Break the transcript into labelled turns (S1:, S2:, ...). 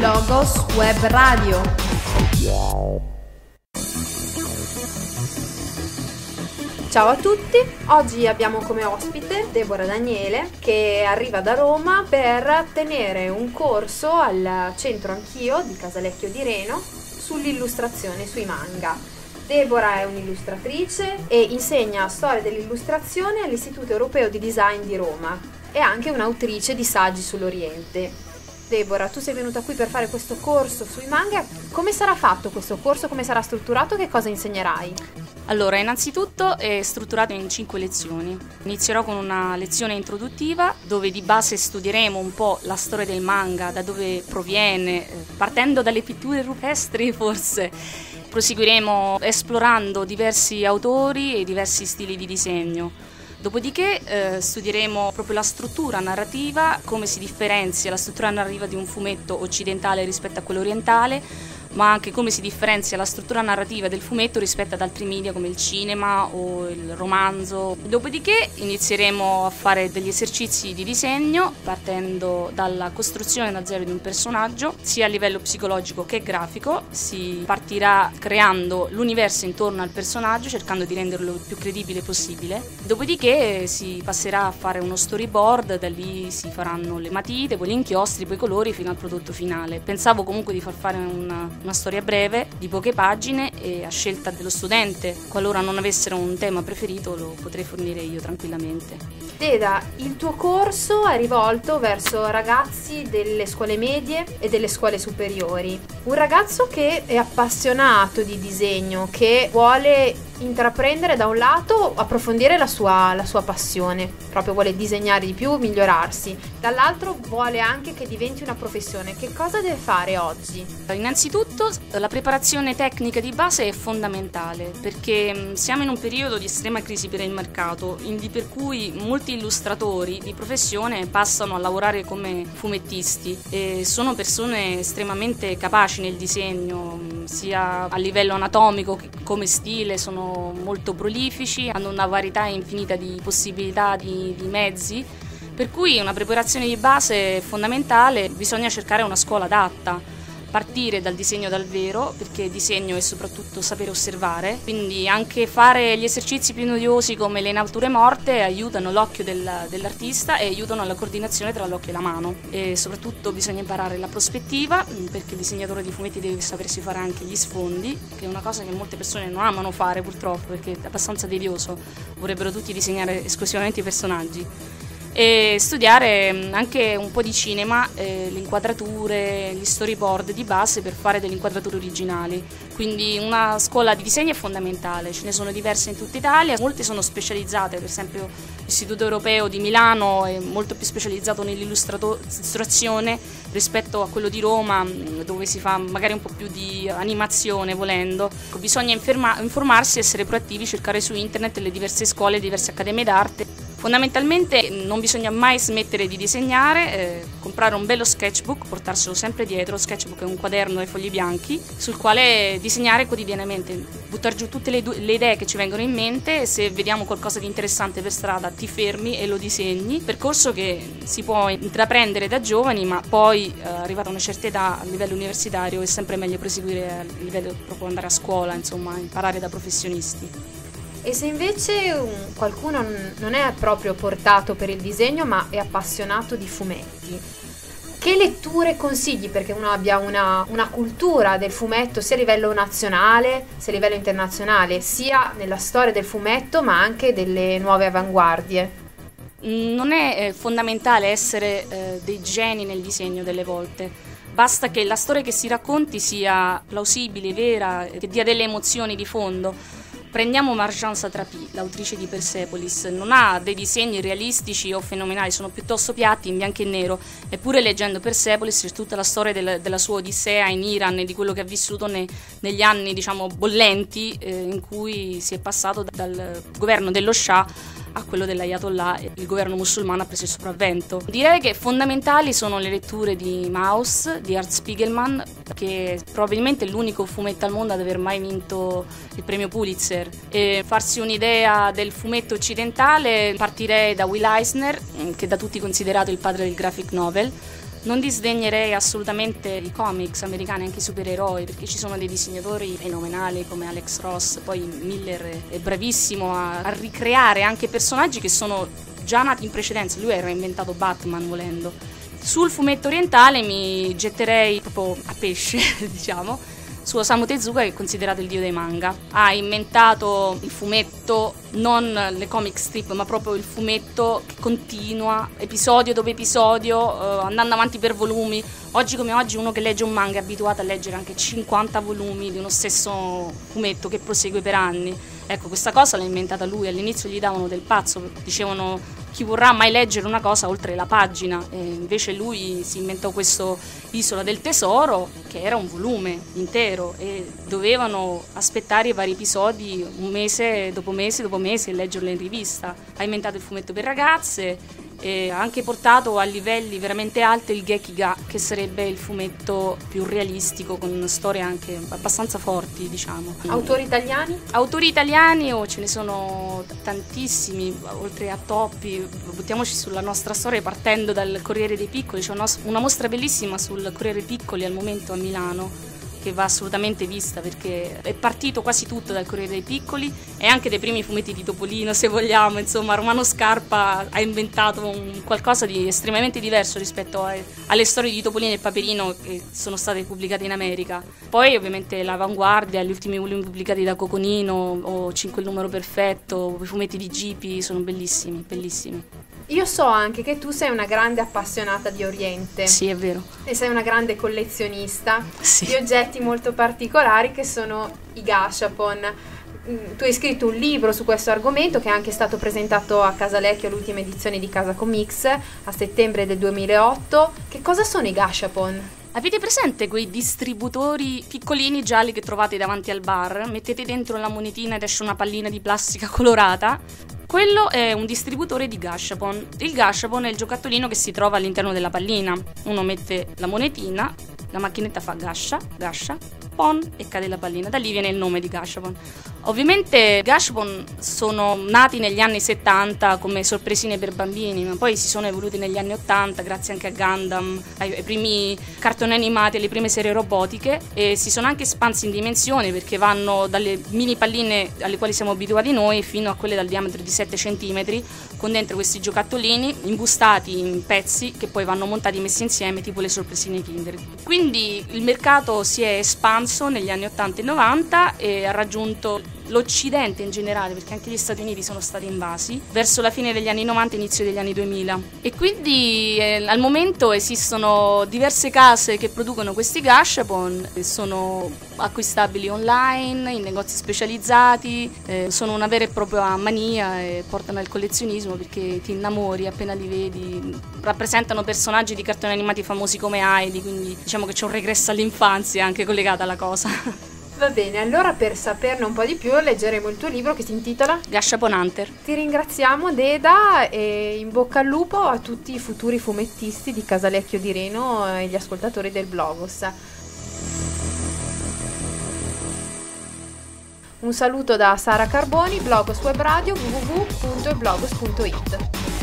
S1: Logos Web Radio. Ciao a tutti, oggi abbiamo come ospite Deborah Daniele che arriva da Roma per tenere un corso al centro anch'io di Casalecchio di Reno sull'illustrazione, sui manga. Deborah è un'illustratrice e insegna storia dell'illustrazione all'Istituto Europeo di Design di Roma. È anche un'autrice di saggi sull'Oriente. Deborah, tu sei venuta qui per fare questo corso sui manga. Come sarà fatto questo corso? Come sarà strutturato? Che cosa insegnerai?
S2: Allora, innanzitutto è strutturato in cinque lezioni. Inizierò con una lezione introduttiva dove di base studieremo un po' la storia del manga, da dove proviene, eh, partendo dalle pitture rupestri forse. Proseguiremo esplorando diversi autori e diversi stili di disegno. Dopodiché eh, studieremo proprio la struttura narrativa, come si differenzia la struttura narrativa di un fumetto occidentale rispetto a quello orientale, ma anche come si differenzia la struttura narrativa del fumetto rispetto ad altri media come il cinema o il romanzo. Dopodiché inizieremo a fare degli esercizi di disegno partendo dalla costruzione da zero di un personaggio, sia a livello psicologico che grafico. Si partirà creando l'universo intorno al personaggio, cercando di renderlo il più credibile possibile. Dopodiché si passerà a fare uno storyboard, da lì si faranno le matite, poi gli inchiostri, poi i colori fino al prodotto finale. Pensavo comunque di far fare una una storia breve di poche pagine e a scelta dello studente. Qualora non avessero un tema preferito lo potrei fornire io tranquillamente.
S1: Deda, il tuo corso è rivolto verso ragazzi delle scuole medie e delle scuole superiori. Un ragazzo che è appassionato di disegno, che vuole intraprendere da un lato, approfondire la sua, la sua, passione, proprio vuole disegnare di più, migliorarsi, dall'altro vuole anche che diventi una professione. Che cosa deve fare oggi?
S2: Innanzitutto la preparazione tecnica di base è fondamentale perché mm, siamo in un periodo di estrema crisi per il mercato, per cui molti illustratori di professione passano a lavorare come fumettisti e sono persone estremamente capaci nel disegno, mm, sia a livello anatomico come stile, sono molto prolifici, hanno una varietà infinita di possibilità, di, di mezzi, per cui una preparazione di base è fondamentale, bisogna cercare una scuola adatta partire dal disegno dal vero, perché disegno è soprattutto sapere osservare, quindi anche fare gli esercizi più noiosi come le nature morte aiutano l'occhio del, dell'artista e aiutano la coordinazione tra l'occhio e la mano. E soprattutto bisogna imparare la prospettiva, perché il disegnatore di fumetti deve sapersi fare anche gli sfondi, che è una cosa che molte persone non amano fare purtroppo, perché è abbastanza tedioso, vorrebbero tutti disegnare esclusivamente i personaggi e studiare mm, anche un po' di cinema, eh, le inquadrature, gli storyboard di base per fare delle inquadrature originali. Quindi una scuola di disegno è fondamentale, ce ne sono diverse in tutta Italia, molte sono specializzate, per esempio l'Istituto Europeo di Milano è molto più specializzato nell'illustrazione rispetto a quello di Roma mm, dove si fa magari un po' più di animazione volendo. Bisogna informarsi, essere proattivi, cercare su internet le diverse scuole, le diverse accademie d'arte Fondamentalmente non bisogna mai smettere di disegnare, eh, comprare un bello sketchbook, portarselo sempre dietro, lo sketchbook è un quaderno ai fogli bianchi sul quale disegnare quotidianamente, buttare giù tutte le, le idee che ci vengono in mente, se vediamo qualcosa di interessante per strada ti fermi e lo disegni, percorso che si può intraprendere da giovani ma poi eh, arrivata a una certa età a livello universitario è sempre meglio proseguire a livello proprio andare a scuola, insomma imparare da professionisti.
S1: E se invece qualcuno non è proprio portato per il disegno ma è appassionato di fumetti, che letture consigli perché uno abbia una, una, cultura del fumetto sia a livello nazionale sia a livello internazionale, sia nella storia del fumetto ma anche delle nuove avanguardie?
S2: Mm, non è eh, fondamentale essere eh, dei geni nel disegno delle volte, basta che la storia che si racconti sia plausibile, vera, che dia delle emozioni di fondo Prendiamo Marjan Satrapi, l'autrice di Persepolis, non ha dei disegni realistici o fenomenali, sono piuttosto piatti in bianco e nero, eppure leggendo Persepolis c'è tutta la storia del, della sua odissea in Iran e di quello che ha vissuto ne, negli anni diciamo, bollenti eh, in cui si è passato dal governo dello Shah a quello dell'Ayatollah il governo musulmano ha preso il sopravvento. Direi che fondamentali sono le letture di Maus, di Art Spiegelman, che è probabilmente l'unico fumetto al mondo ad aver mai vinto il premio Pulitzer. E farsi un'idea del fumetto occidentale partirei da Will Eisner, che è da tutti considerato il padre del graphic novel, Non disdegnerei assolutamente i comics americani, anche i supereroi, perché ci sono dei disegnatori fenomenali come Alex Ross, poi Miller è bravissimo a, a ricreare anche personaggi che sono già nati in precedenza, lui era inventato Batman volendo. Sul fumetto orientale mi getterei proprio a pesce, diciamo, su Osamu Tezuka che è considerato il dio dei manga. Ha inventato il fumetto, non le comic strip, ma proprio il fumetto che continua episodio dopo episodio, eh, andando avanti per volumi. Oggi come oggi uno che legge un manga è abituato a leggere anche 50 volumi di uno stesso fumetto che prosegue per anni. Ecco, questa cosa l'ha inventata lui, all'inizio gli davano del pazzo, dicevano chi vorrà mai leggere una cosa oltre la pagina e invece lui si inventò questo Isola del Tesoro che era un volume intero e dovevano aspettare i vari episodi un mese dopo mese dopo mese e leggerlo in rivista. Ha inventato il fumetto per ragazze e ha anche portato a livelli veramente alti il Gekiga, che sarebbe il fumetto più realistico con storie anche abbastanza forti, diciamo.
S1: Autori italiani?
S2: Autori italiani oh, ce ne sono tantissimi, oltre a Toppi, buttiamoci sulla nostra storia partendo dal Corriere dei Piccoli, c'è una mostra bellissima sul Corriere dei Piccoli al momento a Milano che va assolutamente vista perché è partito quasi tutto dal Corriere dei Piccoli e anche dai primi fumetti di Topolino se vogliamo, insomma Romano Scarpa ha inventato un qualcosa di estremamente diverso rispetto a, alle storie di Topolino e Paperino che sono state pubblicate in America. Poi ovviamente l'Avanguardia, gli ultimi volumi pubblicati da Coconino o 5 il numero perfetto, i fumetti di Gipi sono bellissimi, bellissimi.
S1: Io so anche che tu sei una grande appassionata di Oriente.
S2: Sì, è vero.
S1: E sei una grande collezionista
S2: sì.
S1: di oggetti molto particolari che sono i gashapon. Mm, tu hai scritto un libro su questo argomento che è anche stato presentato a Casalecchio all'ultima edizione di Casa Comics a settembre del 2008. Che cosa sono i gashapon?
S2: Avete presente quei distributori piccolini gialli che trovate davanti al bar? Mettete dentro la monetina ed esce una pallina di plastica colorata? Quello è un distributore di Gashapon. Il Gashapon è il giocattolino che si trova all'interno della pallina. Uno mette la monetina, la macchinetta fa gascia, gascia, pon e cade la pallina. Da lì viene il nome di Gashapon. Ovviamente Gashapon sono nati negli anni 70 come sorpresine per bambini, ma poi si sono evoluti negli anni 80 grazie anche a Gundam, ai, ai primi cartoni animati, alle prime serie robotiche e si sono anche espansi in dimensione perché vanno dalle mini palline alle quali siamo abituati noi fino a quelle dal diametro di 7 cm con dentro questi giocattolini imbustati in pezzi che poi vanno montati e messi insieme tipo le sorpresine Kinder. Quindi il mercato si è espanso negli anni 80 e 90 e ha raggiunto l'Occidente in generale, perché anche gli Stati Uniti sono stati invasi, verso la fine degli anni 90 e inizio degli anni 2000. E quindi eh, al momento esistono diverse case che producono questi gashapon, sono acquistabili online, in negozi specializzati, eh, sono una vera e propria mania e portano al collezionismo perché ti innamori appena li vedi, rappresentano personaggi di cartoni animati famosi come Heidi, quindi diciamo che c'è un regresso all'infanzia anche collegata alla cosa.
S1: Va bene, allora per saperne un po' di più leggeremo il tuo libro che si intitola
S2: Gashapon Hunter.
S1: Ti ringraziamo Deda e in bocca al lupo a tutti i futuri fumettisti di Casalecchio di Reno e gli ascoltatori del Blogos. Un saluto da Sara Carboni, Blogos Web Radio, www.blogos.it.